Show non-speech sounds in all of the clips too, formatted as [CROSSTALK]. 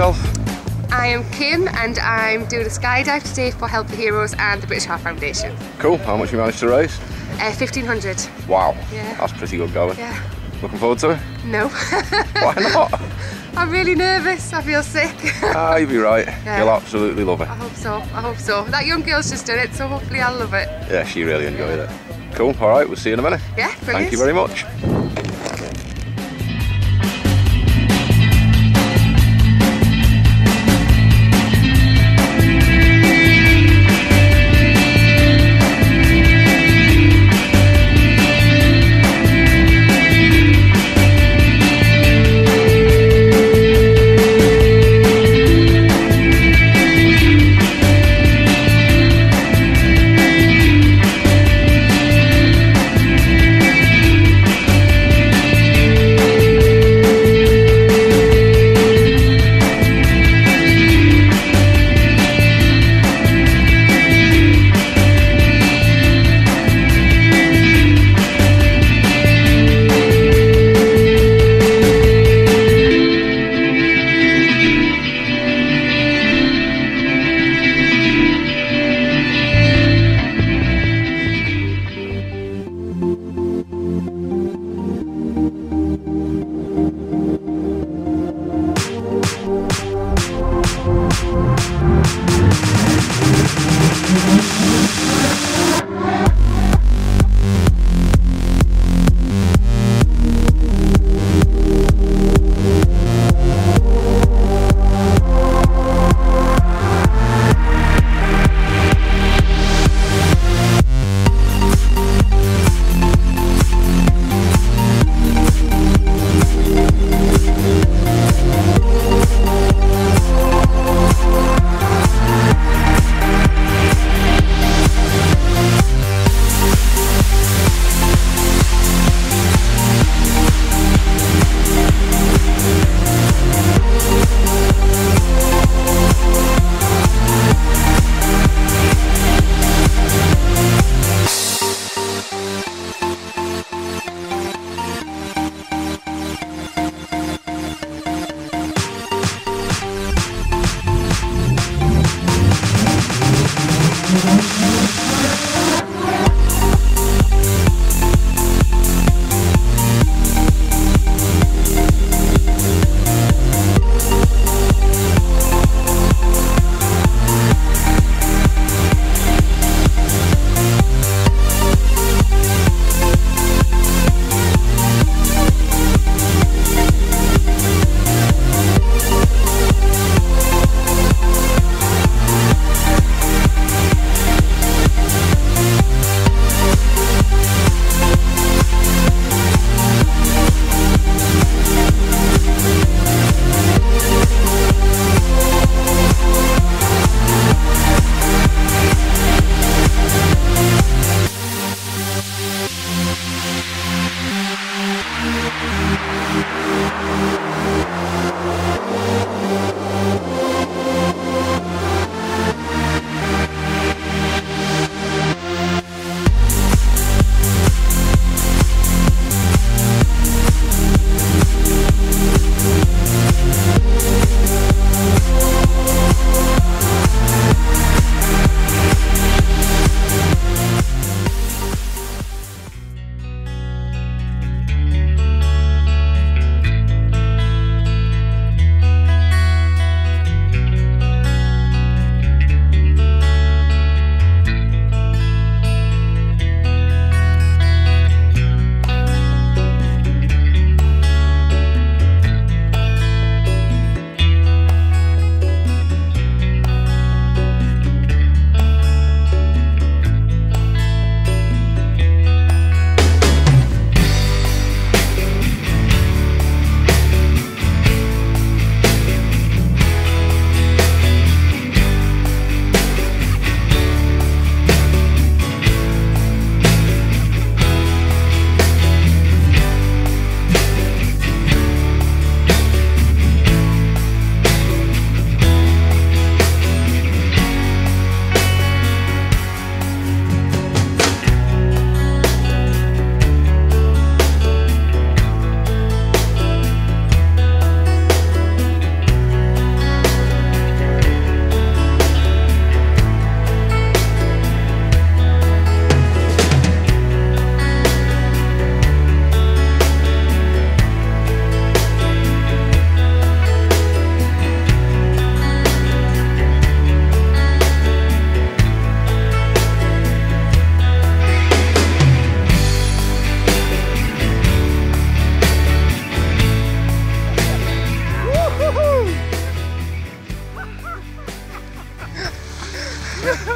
yourself? I am Kim and I'm doing a skydive today for Help the Heroes and the British Heart Foundation. Cool. How much you managed to raise? Uh, 1500. Wow. Yeah. That's pretty good going. Yeah. Looking forward to it? No. [LAUGHS] Why not? [LAUGHS] I'm really nervous. I feel sick. [LAUGHS] ah, you'll be right. Yeah. You'll absolutely love it. I hope so. I hope so. That young girl's just done it, so hopefully I'll love it. Yeah, she really enjoyed it. Cool. All right. We'll see you in a minute. Yeah, brilliant. Thank you very much.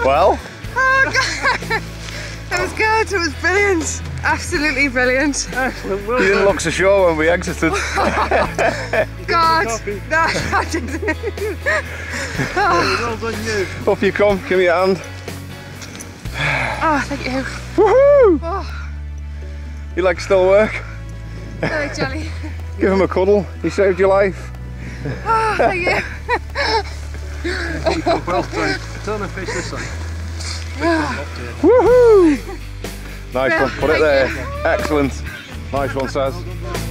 Well, Oh, God. It was good. It was brilliant. Absolutely brilliant. Excellent. Well you didn't look so sure when we exited. [LAUGHS] God. coffee. No, I didn't. Well done you. Off you come, give me your hand. Ah, oh, thank you. Woohoo! Oh, You like still work? very jolly. [LAUGHS] Give him a cuddle. He saved your life. Oh, thank you. Well done. Turn the fish this way. [SIGHS] Woohoo! Nice one. Put it there. Excellent. Nice one, Saz.